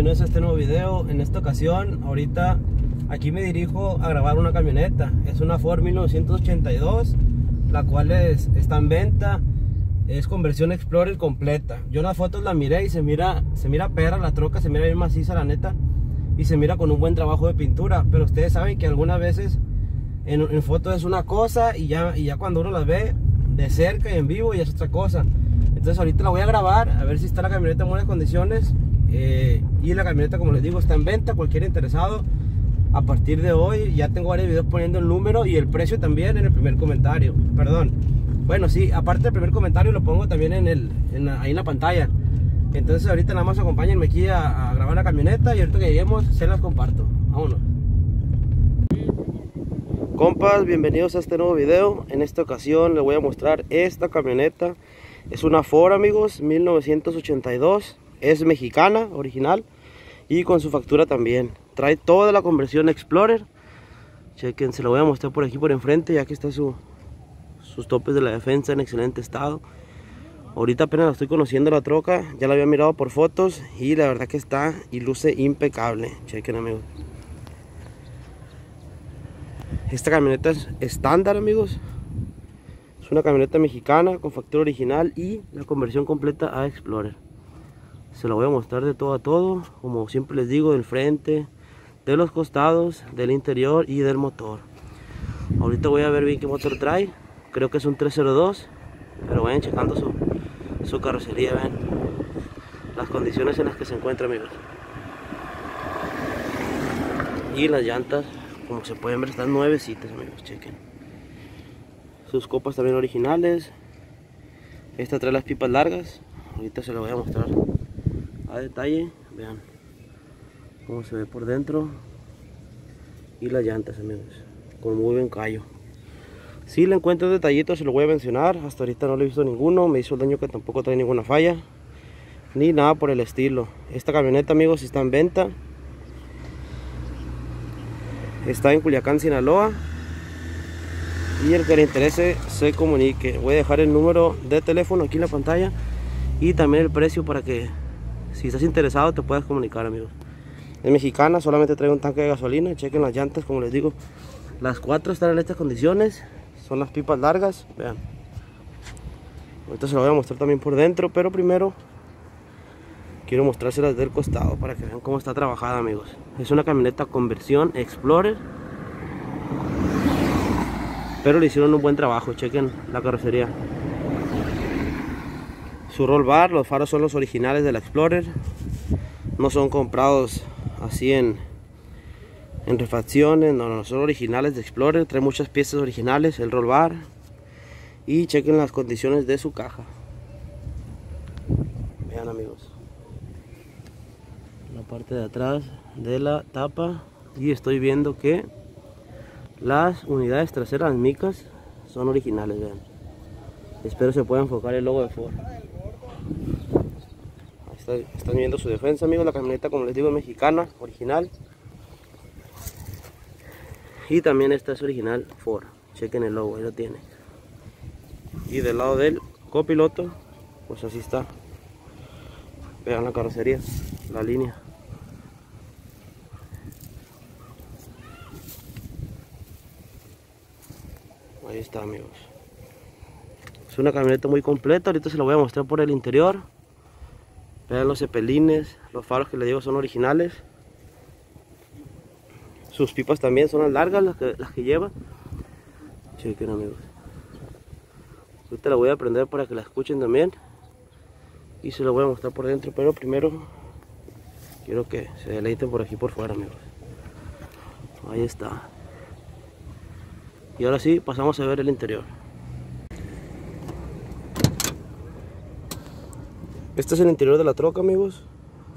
Bienvenidos a este nuevo video. En esta ocasión, ahorita aquí me dirijo a grabar una camioneta. Es una Ford 1982, la cual es, está en venta. Es conversión Explorer completa. Yo las fotos la miré y se mira, se mira perra la troca, se mira bien maciza la neta. Y se mira con un buen trabajo de pintura. Pero ustedes saben que algunas veces en, en fotos es una cosa y ya, y ya cuando uno las ve de cerca y en vivo ya es otra cosa. Entonces ahorita la voy a grabar a ver si está la camioneta en buenas condiciones eh, y la camioneta como les digo está en venta, cualquier interesado a partir de hoy ya tengo varios videos poniendo el número y el precio también en el primer comentario, perdón. Bueno sí, aparte del primer comentario lo pongo también en el, ahí en la pantalla. Entonces ahorita nada más acompáñenme aquí a, a grabar la camioneta y ahorita que lleguemos se las comparto, vámonos. Compas, bienvenidos a este nuevo video. En esta ocasión les voy a mostrar esta camioneta. Es una Ford, amigos, 1982 es mexicana, original, y con su factura también. Trae toda la conversión Explorer. Chequen, se lo voy a mostrar por aquí por enfrente, ya que está su, sus topes de la defensa en excelente estado. Ahorita apenas la estoy conociendo la troca, ya la había mirado por fotos y la verdad que está y luce impecable. Chequen amigos. Esta camioneta es estándar amigos. Es una camioneta mexicana con factura original y la conversión completa a Explorer se lo voy a mostrar de todo a todo como siempre les digo del frente de los costados del interior y del motor. Ahorita voy a ver bien qué motor trae. Creo que es un 302 pero vayan checando su, carrocería ven las condiciones en las que se encuentra amigos. Y las llantas como se pueden ver están nuevecitas amigos chequen. Sus copas también originales. Esta trae las pipas largas. Ahorita se lo voy a mostrar a detalle vean cómo se ve por dentro. Y las llantas amigos con muy buen callo. Si le encuentro detallitos se lo voy a mencionar. Hasta ahorita no le he visto ninguno me hizo el daño que tampoco trae ninguna falla ni nada por el estilo. Esta camioneta amigos está en venta. Está en Culiacán Sinaloa. Y el que le interese se comunique. Voy a dejar el número de teléfono aquí en la pantalla y también el precio para que si estás interesado te puedes comunicar amigos es mexicana solamente trae un tanque de gasolina chequen las llantas como les digo. Las cuatro están en estas condiciones son las pipas largas vean. Ahorita se lo voy a mostrar también por dentro pero primero quiero mostrárselas del costado para que vean cómo está trabajada amigos. Es una camioneta conversión Explorer pero le hicieron un buen trabajo chequen la carrocería su roll bar, los faros son los originales del Explorer no son comprados así en en refacciones, no, no, son originales de Explorer, trae muchas piezas originales, el roll bar y chequen las condiciones de su caja. Vean amigos. La parte de atrás de la tapa y estoy viendo que las unidades traseras micas son originales vean. Espero se pueda enfocar el logo de Ford están viendo su defensa, amigos. La camioneta, como les digo, es mexicana, original. Y también esta es original Ford. Chequen el logo, ahí lo tiene. Y del lado del copiloto, pues así está. Vean la carrocería, la línea. Ahí está, amigos. Es una camioneta muy completa. Ahorita se lo voy a mostrar por el interior. Vean los cepelines, los faros que les digo son originales. Sus pipas también son las largas, las que, las que lleva. Chequen amigos. Ahorita la voy a prender para que la escuchen también. Y se la voy a mostrar por dentro, pero primero quiero que se deleiten por aquí por fuera amigos. Ahí está. Y ahora sí, pasamos a ver el interior. Este es el interior de la troca, amigos.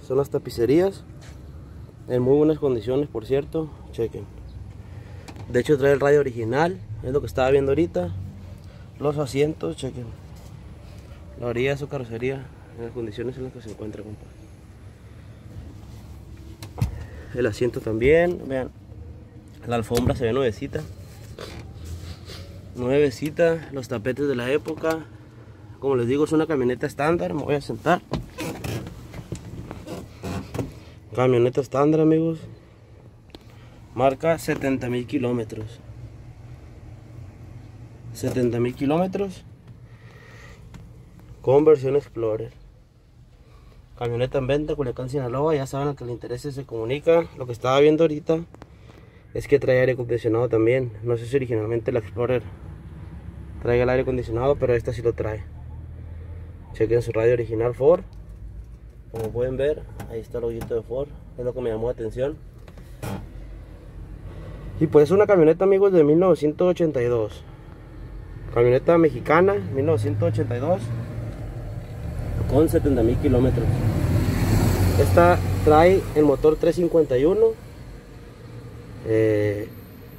Son las tapicerías. En muy buenas condiciones, por cierto. Chequen. De hecho, trae el radio original. Es lo que estaba viendo ahorita. Los asientos, chequen. La orilla de su carrocería. En las condiciones en las que se encuentra, compa. El asiento también. Vean. La alfombra se ve nuevecita. Nuevecita. Los tapetes de la época. Como les digo, es una camioneta estándar. Me voy a sentar. Camioneta estándar, amigos. Marca 70 mil kilómetros. 70 mil kilómetros. Conversión Explorer. Camioneta en venta, Culiacán, Sinaloa. Ya saben, a que le interese se comunica. Lo que estaba viendo ahorita es que trae aire acondicionado también. No sé si originalmente la Explorer trae el aire acondicionado, pero esta sí lo trae. Chequen su radio original Ford. Como pueden ver, ahí está el loguito de Ford. Es lo que me llamó la atención. Y pues es una camioneta, amigos, de 1982. Camioneta mexicana, 1982. Con 70 mil kilómetros. Esta trae el motor 351. Eh,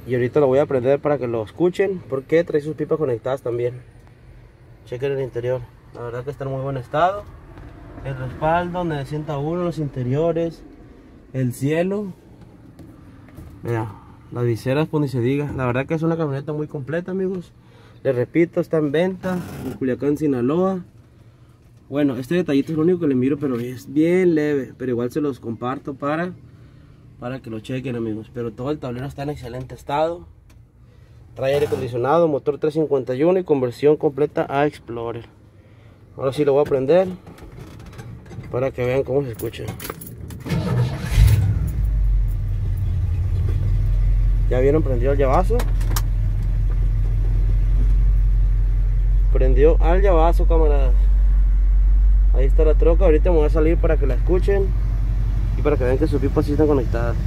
y ahorita lo voy a prender para que lo escuchen. Porque trae sus pipas conectadas también. Chequen el interior. La verdad que está en muy buen estado el respaldo, 901 los interiores, el cielo. Mira, las viseras, pues ni se diga. La verdad que es una camioneta muy completa, amigos. Les repito, está en venta en Culiacán, Sinaloa. Bueno, este detallito es lo único que le miro, pero es bien leve. Pero igual se los comparto para, para que lo chequen, amigos. Pero todo el tablero está en excelente estado. Trae aire acondicionado, motor 351 y conversión completa a Explorer. Ahora sí lo voy a prender para que vean cómo se escucha. Ya vieron, prendió el llavazo. Prendió al llavazo, camaradas. Ahí está la troca. Ahorita me voy a salir para que la escuchen y para que vean que sus pipas están conectadas.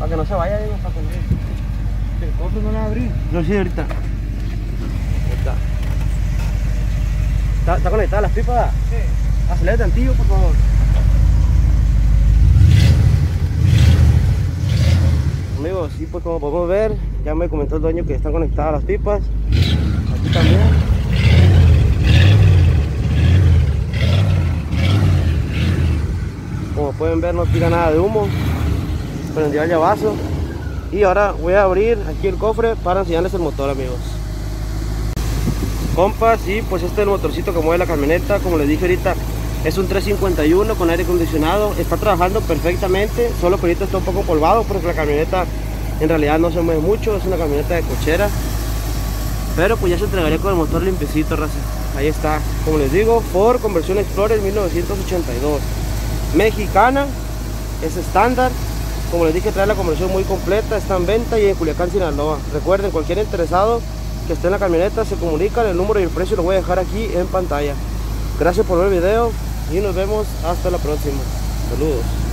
Para que no se vaya, para ¿El cofre no la abrí? Yo sí, ahorita. ¿Está, está conectada las pipas? Sí. Acelera tantillo, por favor. Amigos, sí, pues como podemos ver, ya me comentó el dueño que están conectadas las pipas. Aquí también. Como pueden ver, no tira nada de humo. Prendió el llavazo. Y ahora voy a abrir aquí el cofre para enseñarles el motor, amigos. Compas y pues este es el motorcito que mueve la camioneta como les dije ahorita es un 351 con aire acondicionado está trabajando perfectamente solo que ahorita está un poco polvado porque la camioneta en realidad no se mueve mucho es una camioneta de cochera. Pero pues ya se entregaría con el motor limpiecito raza. Ahí está como les digo Ford conversión Explorer 1982 mexicana es estándar como les dije trae la conversión muy completa está en venta y en Culiacán Sinaloa recuerden cualquier interesado que esté en la camioneta se comunican, el número y el precio lo voy a dejar aquí en pantalla. Gracias por ver el video y nos vemos hasta la próxima. Saludos.